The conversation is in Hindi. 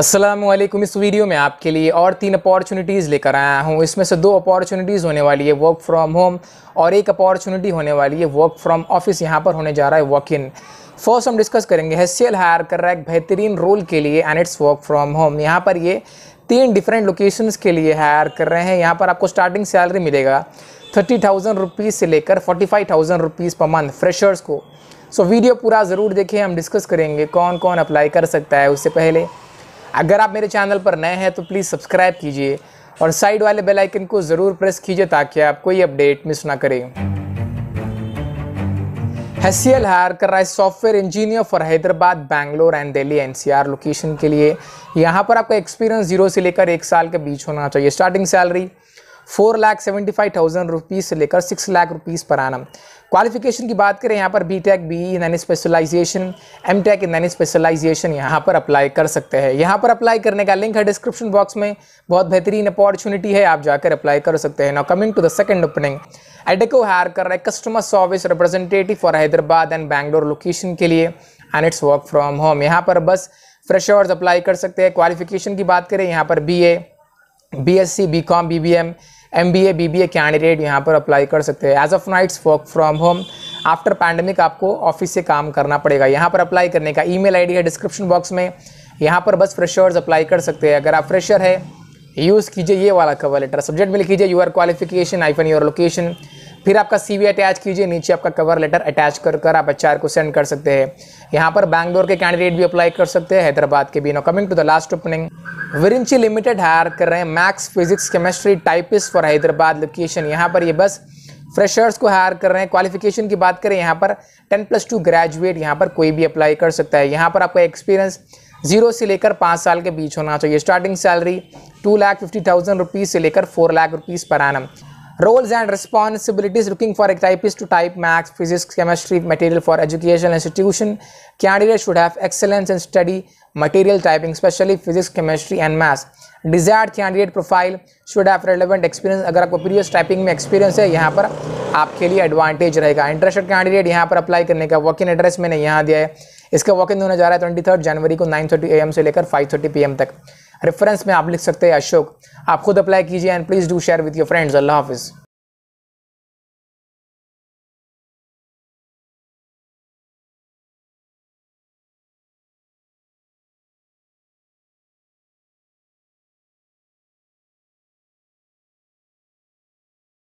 असलम इस वीडियो में आपके लिए और तीन अपॉर्चुनिटीज़ लेकर आया हूँ। इसमें से दो अपॉर्चुनिटीज़ होने वाली है वर्क फ्रॉम होम और एक अपॉर्चुनिटी होने वाली है वर्क फ्रॉम ऑफ़िस यहाँ पर होने जा रहा है वॉक इन फ़र्स्ट हम डिस्कस करेंगे हेसियल हायर कर रहा है एक बेहतरीन रोल के लिए and it's work from home यहाँ पर ये तीन डिफरेंट लोकेशंस के लिए हायर कर रहे हैं। यहाँ पर आपको स्टार्टिंग सैलरी मिलेगा थर्टी थाउज़ेंड रुपीज़ से लेकर forty five thousand rupees per month freshers को। सो so, वीडियो पूरा ज़रूर देखें हम डिस्कस करेंगे कौन कौन अप्लाई कर सकता है उससे पहले। अगर आप मेरे चैनल पर नए हैं तो प्लीज़ सब्सक्राइब कीजिए और साइड वाले बेल आइकन को ज़रूर प्रेस कीजिए ताकि आप कोई अपडेट मिस ना करें। हैसियल हायर कर रहा है software engineer for Hyderabad, Bangalore and Delhi NCR location के लिए। यहाँ पर आपका एक्सपीरियंस ज़ीरो से लेकर एक साल के बीच होना चाहिए। Starting salary four lakh seventy five thousand rupees से लेकर सिक्स लाख रुपीज़ पर आना क्वालिफिकेशन की बात करें, यहाँ पर B tech B in any specialization M tech in any specialization यहाँ पर अप्लाई कर सकते हैं। यहाँ पर अप्लाई करने का लिंक है डिस्क्रिप्शन बॉक्स में। बहुत बेहतरीन अपॉर्चुनिटी है, आप जाकर अप्लाई कर सकते हैं। Now coming to the second opening Adecco hire कर रहा है customer service representative for Hyderabad and Bangalore location के लिए and it's work from home यहाँ पर बस फ्रेशर्स अप्लाई कर सकते हैं। क्वालिफिकेशन की बात करें, यहाँ पर B A B S C B com B B M M B A B B A candidate यहाँ पर अप्लाई कर सकते हैं। As of nights work from home after pandemic आपको ऑफ़िस से काम करना पड़ेगा। यहाँ पर अप्लाई करने का ईमेल आईडी है डिस्क्रिप्शन बॉक्स में। यहाँ पर बस फ्रेशर्स अप्लाई कर सकते हैं। अगर आप फ्रेशर है यूज़ कीजिए ये वाला कवर लेटर सब्जेक्ट में लिखीजिए यूर क्वालिफिकेशन आईफन योर लोकेशन फिर आपका सी अटैच कीजिए, नीचे आपका कवर लेटर अटैच कर कर आप एच को सेंड कर सकते हैं। यहाँ पर बैंगलोर के कैंडिडेट भी अप्लाई कर सकते हैं, हैदराबाद के भी। Now coming to the last opening Virinchi limited hire कर रहे हैं maths physics chemistry typist for Hyderabad location यहाँ पर ये बस फ्रेशर्स को हायर कर रहे हैं। क्वालिफिकेशन की बात करें, यहाँ पर टेन प्लस टू ग्रेजुएट यहाँ पर कोई भी अप्लाई कर सकता है। यहाँ पर आपका एक्सपीरियंस ज़ीरो से लेकर पाँच साल के बीच होना चाहिए। Starting salary two lakh fifty thousand rupees से लेकर four lakh rupees per annum roles and responsibilities looking for a typist to type maths physics chemistry material for educational institution candidate should have excellence in study material typing especially physics chemistry and maths desired candidate profile should have relevant experience अगर आपको previous typing में experience है यहाँ पर आपके लिए advantage रहेगा interested candidate यहाँ पर apply करने का work in address मैंने यहाँ दिया है इसका वर्क इन होने जा रहा है ट्वेंटी थर्ड जनवरी को नाइन थर्टी एम से लेकर फाइव थर्टी तक रेफरेंस में आप लिख सकते हैं अशोक। आप खुद अप्लाई कीजिए and please do share with your friends अल्लाह हाफिज़।